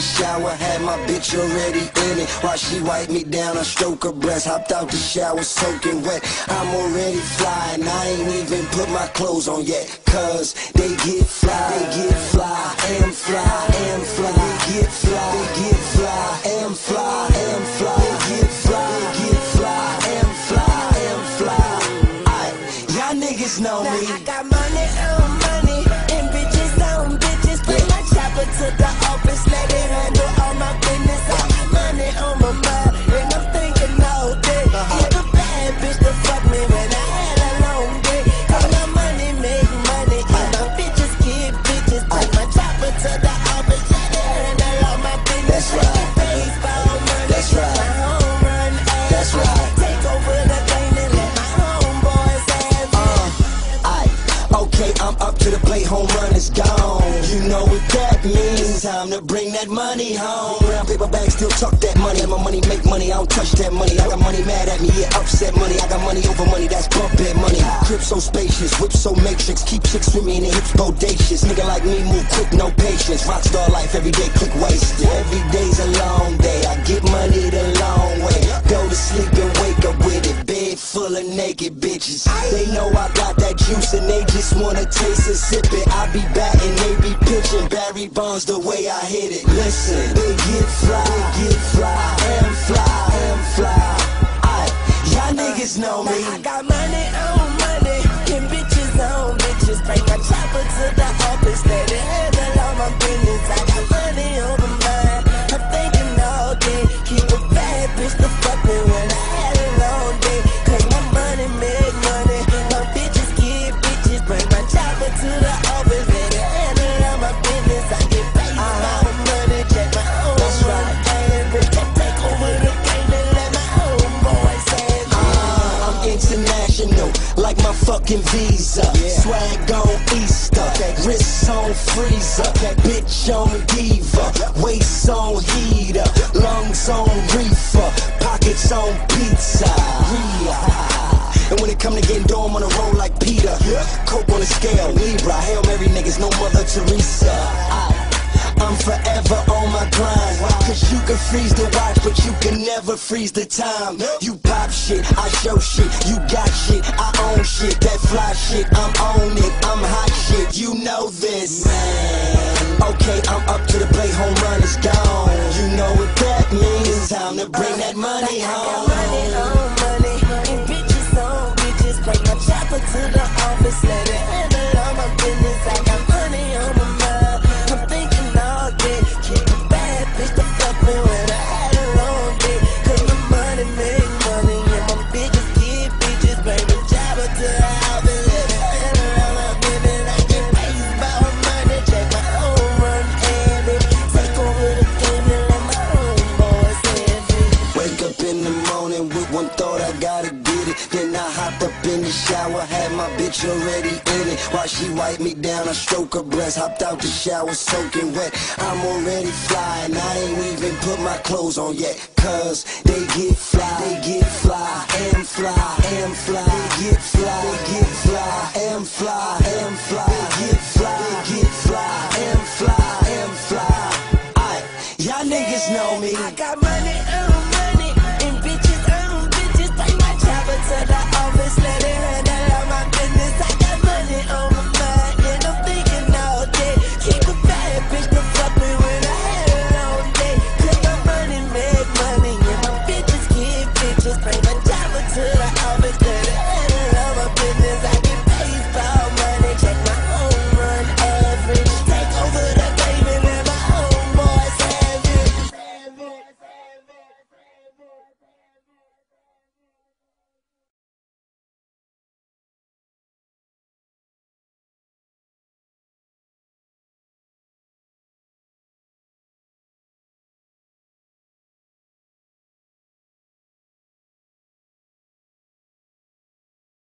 shower, had my bitch already in it. While she wipe me down, I stroke her breast, hopped out the shower, soaking wet. I'm already flying, I ain't even put my clothes on yet. Cause they get fly, they get fly, am fly, am fly, they get fly, they get fly, am fly, am fly, they get fly, they get fly, am fly, am fly. Y'all niggas know Now me. I got money on chopper to the office, let it handle all my I'm up to the plate, home run is gone. You know what that means. Time to bring that money home. Brown paper bag, still tuck that money. Let my money make money, I don't touch that money. I got money mad at me, yeah, upset money. I got money over money, that's bump money. Crib so spacious, whip so matrix. Keep chicks with me and the hips bodacious. Nigga like me move quick, no patience. Rockstar life, every day click wasted. Every day's a long day. I get money the long way. Go to sleep and wake up with it. Bed full of naked bitches. They know I got juice and they just wanna taste and sip it. I be batting, they be pitching. Barry Bonds the way I hit it. Listen, they get fly, they get fly, am fly, am fly. Aight, y'all niggas know me. I got money on money and bitches on bitches. Bring my chopper to the office, let it handle all my business. I got fucking visa. Swag on Easter, wrists on freezer, bitch on diva, waist on heater, lungs on reefer, pockets on pizza. Yeah. And when it come to getting dough, I'm on a roll like Peter. Coke on the scale, Libra, Hail Mary niggas, no Mother Teresa. I, I'm forever on my grind. Can freeze the watch, but you can never freeze the time. You pop shit, I show shit. You got shit, I own shit. That fly shit, I'm on it. I'm hot shit, you know this. Man. Okay, I'm up to the plate, home run is gone. You know what that means. Time to bring that money home. money on money and bitches on bitches. Bring my chopper to the office, the shower, had my bitch already in it. While she wipe me down, I stroke her breast, hopped out the shower, soaking wet. I'm already flying, I ain't even put my clothes on yet. Cause they get fly, they get fly, am fly, am fly, they get fly, they get fly, am fly, am fly, they get fly, they get fly, am fly, am fly. Aight, y'all niggas know me. I got money